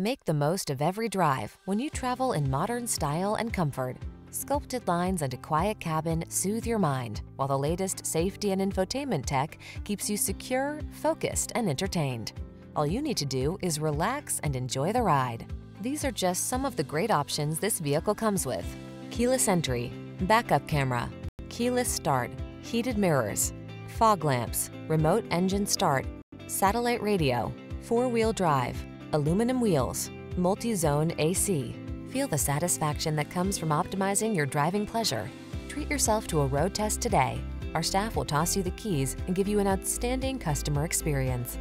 Make the most of every drive when you travel in modern style and comfort. Sculpted lines and a quiet cabin soothe your mind, while the latest safety and infotainment tech keeps you secure, focused, and entertained. All you need to do is relax and enjoy the ride. These are just some of the great options this vehicle comes with. Keyless entry, backup camera, keyless start, heated mirrors, fog lamps, remote engine start, satellite radio, four-wheel drive, aluminum wheels, multi-zone AC. Feel the satisfaction that comes from optimizing your driving pleasure. Treat yourself to a road test today. Our staff will toss you the keys and give you an outstanding customer experience.